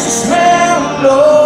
smell, Lord.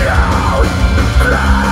shout.